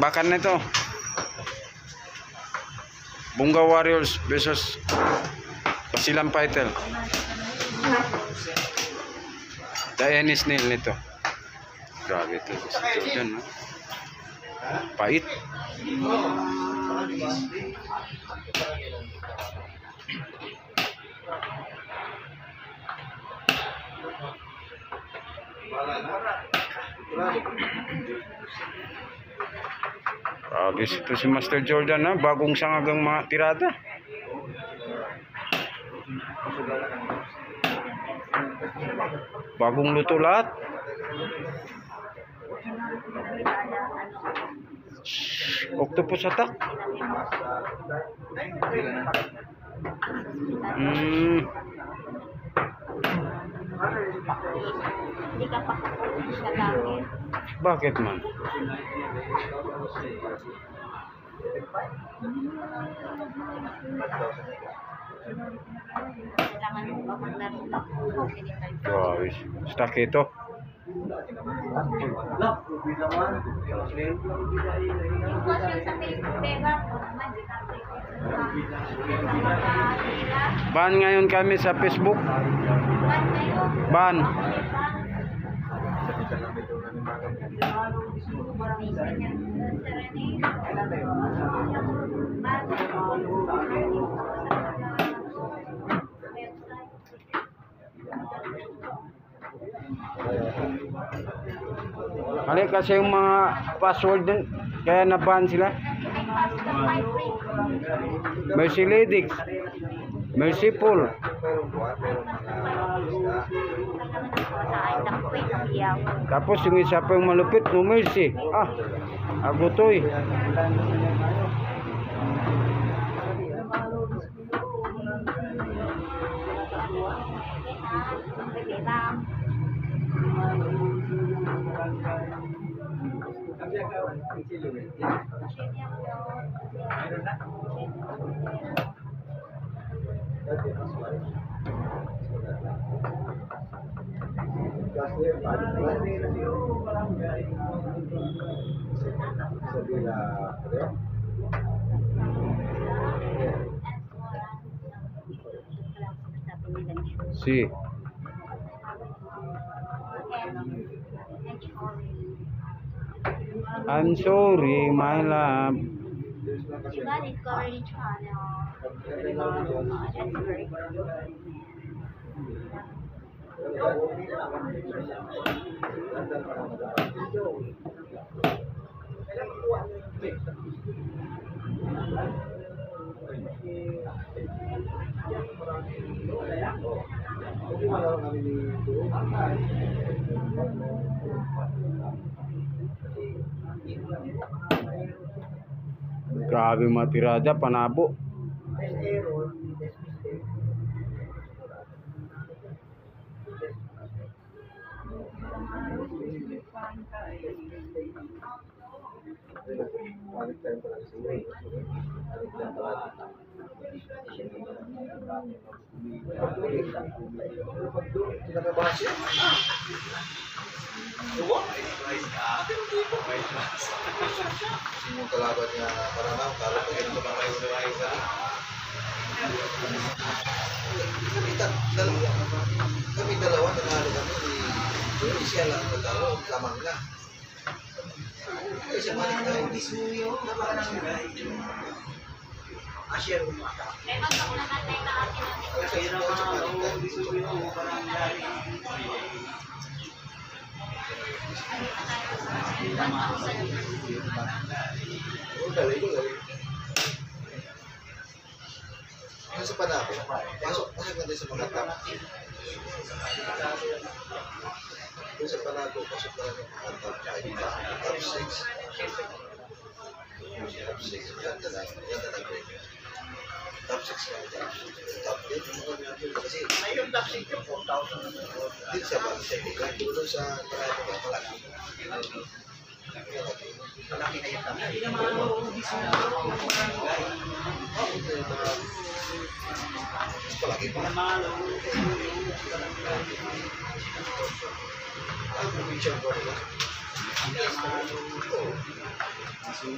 Bakan na ito. Bunga Warriors versus Basilan Pytel. Daenis Neil nito. Grabe ito. Si Jordan, no? Pait. Grabe ito si Master Jordan na bagong sangagang mga tirada. Bagong luto lahat. Octopus attack. Hmm. Hindi ka pa kapulis sa gamit. Bakit man? Kailangan mo pa maglaro ng puso. Grabe. Stuck ito. Ban ngayon kami sa Facebook. ban. Ban. Mali kasi yung mga password din. Kaya na-ban sila. Mercy Ledix. Merciful. Tapos yung isa pa yung malupit, no mercy. Ah, agutoy. Si. I'm sorry, my love. Diba, Discovery Channel. That's very good. Grabe mga tirada, panabo. Sino kalaban niya para na para ko yun mga kayo na isa. Kami dalawa. Kami kami di Indonesia lah kalau lamang na. bisa balik tayo di Suyo, napakasugay. Asyar umaka. Kaya raw na ako, di Suyo, parang dali. Masuk pa na ako. Pasok, pasok na sa mga tap. Doon sa panago, pasok na ng mga tap. Ay, tap 6. Tap 6. Yan na lang. Yan na lang. Tap 6 na. Tap 6. Kasi, Ngayon, 6 yung 4,000. din sa bang sa hindi doon sa panabo ba malaki. Malaki. Na yung top 6. Oh, ito yung mga mas palaki pa. Ang provincial board ba? Mahalo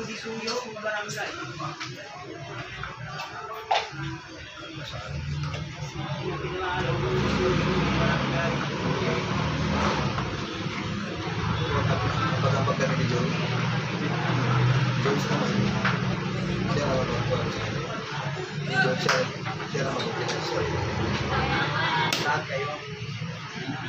di Suyo, barangay. Mahalo di Suyo, barangay. Pagkapag di ni Joey. Joey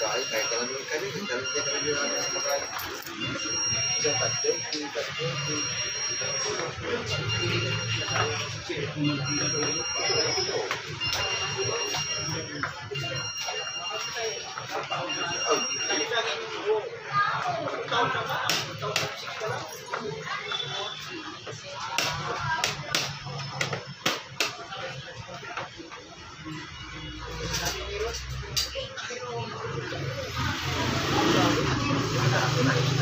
गाड़ी करेंगे करेंगे करेंगे करेंगे जब तक देखते तक देखते hours.